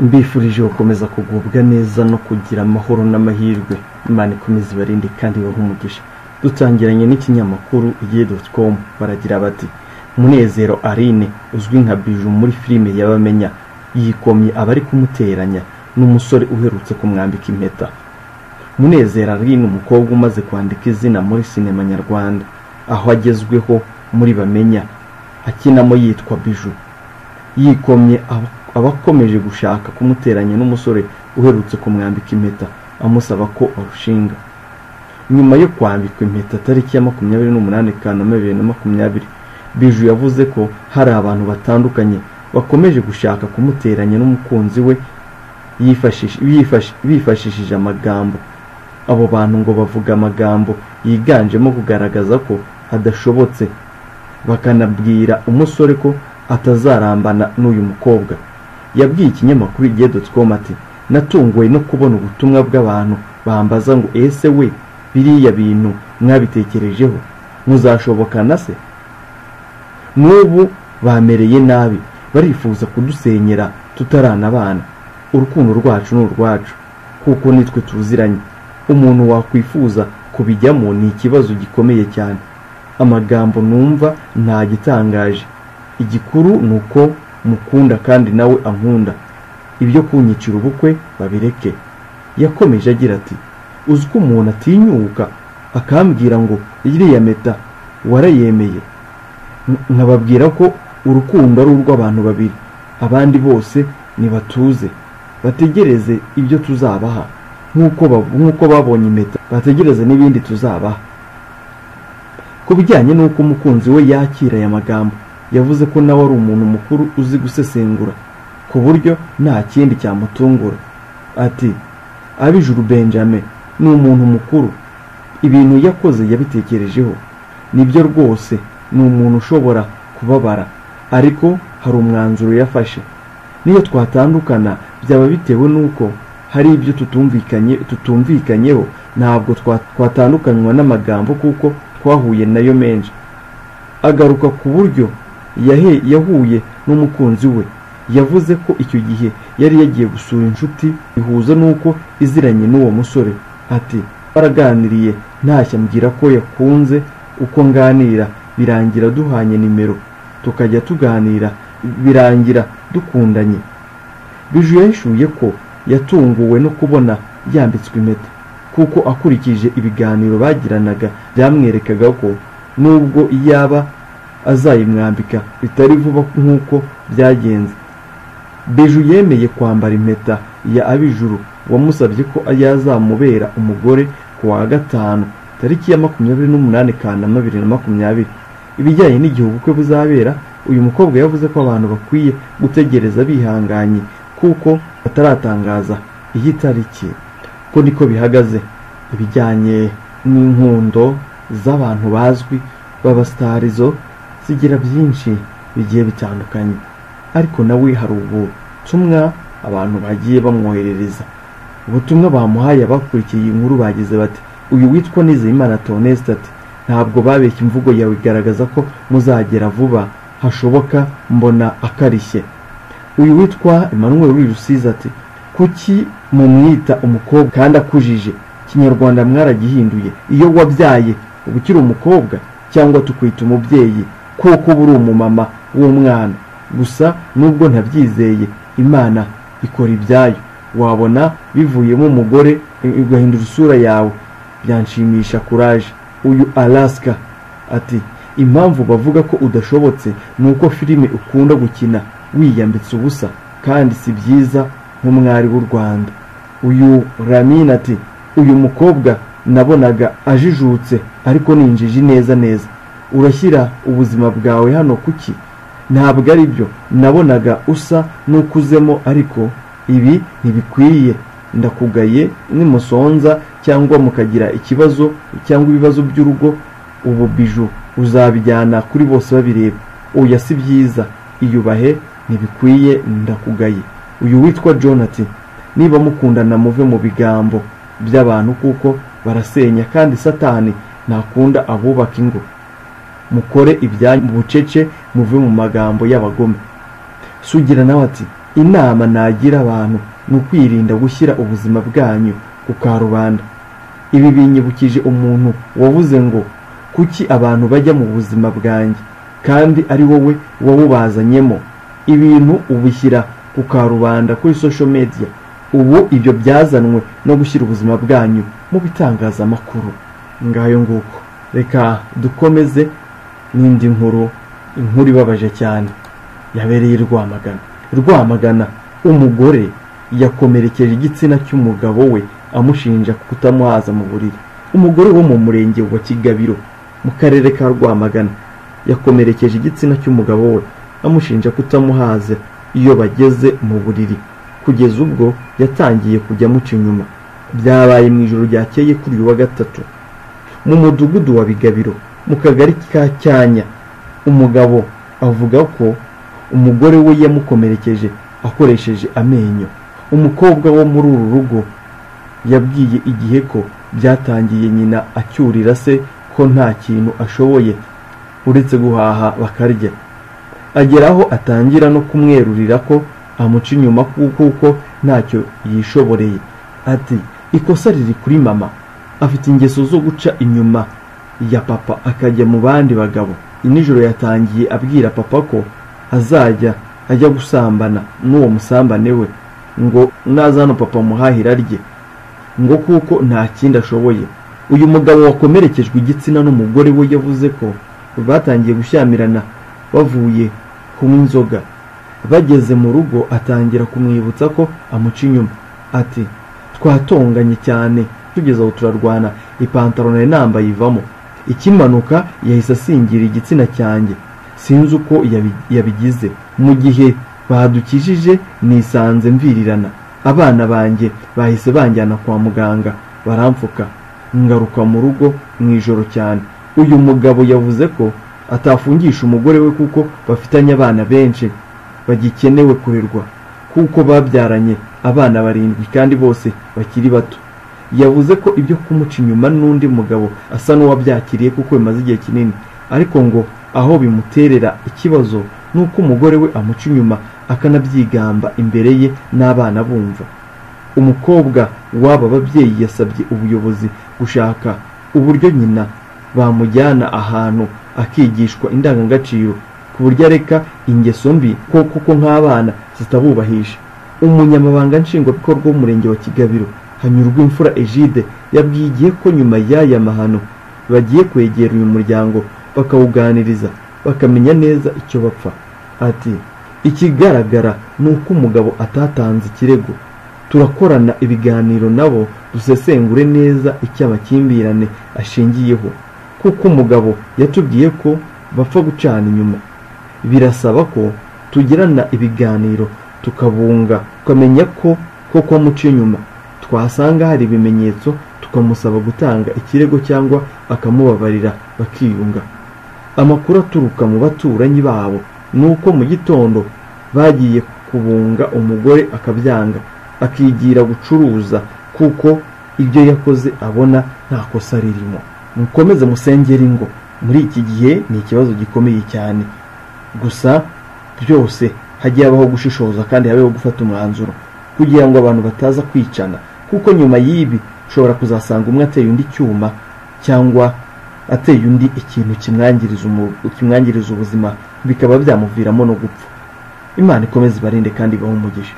mbifurije gukomeza kugubwa neza no kugira amahoro n'amahirwe. Imana ikomeze ibarinde kandi umugisha. Dutangiranye n'ikinyamakuru igihe.com baragira bati munezero arine uzwi nka biju muri filime y'abamenya yikomye abari kumuteranya n'umusore uherutse kumwambika impeta. Munezero arine umukobwa umaze kwandika izina muri sinema nyarwanda aho agezweho muri bamenya akinamo yitwa biju. Yikomye abakomeje gushaka kumuteranya n'umusore uherutse kumwambika impeta amusaba ko arushinga. Nyuma yo kwambikwa impeta tariki ya makumyabiri n'umunani kanama bibiri na makumyabiri biju yavuze ko hari abantu batandukanye bakomeje gushaka kumuteranya n'umukunzi we bifashishije amagambo. Abo bantu ngo bavuga amagambo yiganjemo kugaragaza ko hadashobotse. Bakanabwira umusore ko atazarambana n'uyu mukobwa. Yabwiye ikinyamakuru igihe.com ati natunguwe no kubona ubutumwa bw'abantu bambaza ngo ese we biriya bintu mwabitekerejeho? Muzashobokana se n'ubu bamereye nabi barifuza kudusenyera tutaranabana urukundo rwacu ni urwacu kuko nitwe tuziranye. Umuntu wakwifuza kubijyamo ni ikibazo gikomeye cyane. Amagambo numva nta gitangaje igikuru ni uko mukunda kandi nawe ankunda. Ibyo kunyicira ubukwe babireke. Yakomeje agira ati uzi ko umuntu atinyuka? Akambwira ngo iriya meta warayemeye. Nkababwira ko urukundo ari urw'abantu babiri. Abandi bose ntibatuze bategereze ibyo tuzabaha. Nk'uko babonye impeta bategereze n'ibindi tuzabaha. Ku bijyanye n'uko umukunzi we yakira aya magambo yavuze ko nawe ari umuntu mukuru uzi gusesengura ku buryo nta kindi cyamutungura. Ati abijuru benjamin ni umuntu mukuru. Ibintu yakoze yabitekerejeho. Nibyo rwose ni umuntu ushobora kubabara. Ariko hari umwanzuro yafashe. Niyo twatandukana byaba bitewe n'uko hari ibyo tutumvikanye tutumvikanyeho. Ntabwo twatandukanywa n'amagambo kuko twahuye na yo menshi. Agaruka ku buryo yahuye n'umukunzi we. Yavuze ko icyo gihe yari yagiye gusura inshuti bihuza n'uko iziranye n'uwo musore. Ati baraganiriye ntashya ambwira ko yakunze. Uko nganira birangira duhanye nimero. Tukajya tuganira birangira dukundanye. Biju yahishuye ko yatunguwe no kubona yambitswe impeta. Kuko akurikije ibiganiro bagiranaga byamwerekaga ko nubwo yaba azayimwambika bitari vuba nk'uko byagenze. Beju yemeye kwambara impeta ya abijuru. Wamusabye ko yazamubera umugore ku wa gatanu tariki ya makumyabiri n'umunani kanama bibiri na makumyabiri. Ibijyanye n'igihe ubukwe buzabera uyu mukobwa yavuze ko abantu bakwiye gutegereza bihanganye kuko bataratangaza iyi tariki. Ko niko bihagaze. Ibijyanye n'inkundo z'abantu bazwi b'abasitarizo zigira byinshi bigiye bitandukanye. Ariko nawe hari ubutumwa abantu bagiye bamwoherereza. Ubutumwa bamuhaye abakurikiye iyi nkuru bagize bati uyu witwa nizeyimana toneste ati ntabwo babeshya imvugo yawe igaragaza ko muzagera vuba hashoboka mbona akarishye. Uyu witwa emmanuel rusizi ati kuki mumwita umukobwa kandi akujije? Kinyarwanda mwaragihinduye. Iyo wabyaye uba ukiri umukobwa cyangwa tukwita umubyeyi kuko uba uri umumama w'umwana. Gusa nubwo ntabyizeye imana ikora ibyayo. Wabona bivuyemo umugore ugahindura isura yawe. Byanshimisha kuraje. Uyu alaska ati impamvu bavuga ko udashobotse ni uko filime ukunda gukina wiyambitse ubusa kandi si byiza nk'umwari w'u rwanda. Uyu ramina ati uyu mukobwa nabonaga ajijutse ariko ni injiji neza neza. Urashyira ubuzima bwawe hano kuki? Ntabwo ari byo. Nabonaga usa n'ukuzemo ariko ibi ntibikwiye. Ndakugaye nimusonza cyangwa mukagira ikibazo cyangwa ibibazo by'urugo ubu biju uzabijyana kuri bose babireba. Oya si byiza. Iyubahe ntibikwiye ndakugaye. Uyu witwa jonati niba mukundana muve mu bigambo by'abantu kuko barasenya kandi satani ntakunda abubaka ingo. Mukore ibyanyu bucece muve mu magambo y'abagome. Sugira nawe ati inama nagira abantu ni ukwirinda gushyira ubuzima bwanyu ku karubanda. Ibi binyibukije umuntu wavuze ngo kuki abantu bajya mu buzima bwanjye? Kandi ari wowe wawubazanyemo ibintu ubishyira ku karubanda kuri social media. Ubu ibyo byazanwe no gushyira ubuzima bwanyu mu bitangazamakuru. Ngayo nguko. Reka dukomeze n'indi nkuru inkuru ibabaje cyane. Yabereye i rwamagana. Rwamagana umugore yakomerekeje igitsina cy'umugabo we amushinja kutamuhaza mu buriri. Umugore wo mu murenge wa kigabiro mu karere ka rwamagana yakomerekeje igitsina cy'umugabo we amushinja kutamuhaza iyo bageze mu buriri. Kugeza ubwo yatangiye kujya amuca inyuma. Byabaye mu ijoro ryakeye kuri uyu wa gatatu. Mu mudugudu wa bigabiro mu kagari ka cyanya. Umugabo avuga ko umugore we yamukomerekeje akoresheje amenyo. Umukobwa wo muri uru rugo yabwiye igihe ko byatangiye nyina acyurira se ko nta kintu ashoboye uretse guhaha bakarya. Ageraho atangira no kumwerurira ko amuca inyuma kuko ntacyo yishoboreye. Ati ikosa riri kuri mama. Afite ingeso zo guca inyuma. Ya papa akajya mu bandi bagabo. Nijoro yatangiye abwira papa ko azajya ajya gusambana n'uwo musambane we ngo naza papa muhahira rye ngo kuko nta kindi ashoboye. Uyu mugabo wakomerekejwe igitsina n'umugore we yavuze ko batangiye gushyamirana bavuye kunywa inzoga. Bageze mu rugo atangira kumwibutsa ko amuca inyuma. Ati twatonganye cyane tugeze aho turarwana ipantaro nari nambaye ivamo ikimanuka yahise asingira igitsina cyanjye. Sinzi uko yabigize. Mu gihe badukijije nisanze mvirirana. Abana banjye bahise banjyana kwa muganga. Baramfuka ngaruka mu rugo mu ijoro cyane. Uyu mugabo yavuze ko atafungisha umugore we kuko bafitanye abana benshi. Bagikenewe kurerwa. Kuko babyaranye abana barindwi kandi bose bakiri bato. Yavuze ko ibyo kumuca inyuma n'undi mugabo asa n'uwabyakiriye kuko bimaze igihe kinini. Ariko ngo aho bimuterera ikibazo ni uko umugore we amuca inyuma akanabyigamba imbere ye n'abana bumva. Umukobwa w'aba babyeyi yasabye ubuyobozi gushaka uburyo nyina bamujyana ahantu akigishwa indangagaciro ku buryo areka ingeso mbi kuko nk'abana zitabubahisha umunyamabanga nshingwabikorwa w'umurenge wa kigabiro hanyurwa imfura egide yabwiye ko nyuma y'aya mahano bagiye kwegera uyu muryango bakawuganiriza bakamenya neza icyo bapfa. Ati ikigaragara ni uko umugabo atatanze ikirego. Turakorana ibiganiro nabo dusesengure neza icyo amakimbirane ashingiyeho. Kuko umugabo yatubwiye ko bapfa gucana inyuma. Birasaba ko tugirana ibiganiro tukabunga tukamenya ko koko muca inyuma. Twasanga hari ibimenyetso tukamusaba gutanga ikirego cyangwa akamubabarira bakiyunga. Amakuru aturuka mu baturanyi babo ni uko mu gitondo bagiye kubunga umugore akabyanga akigira gucuruza kuko ibyo yakoze abona nta kosa ririmo. Mukomeze musengere ingo. Muri iki gihe ni ikibazo gikomeye cyane. Gusa byose hagiye habaho gushishoza kandi habeho gufata umwanzuro kugira ngo abantu bataza kwicana. Kuko nyuma y'ibi ushobora kuzasanga umwe ateye undi icyuma cyangwa ateye undi ikintu kimwangiriza ubuzima bikaba byamuviramo no gupfa. Imana ikomeze ibarinde kandi ibahe umugisha.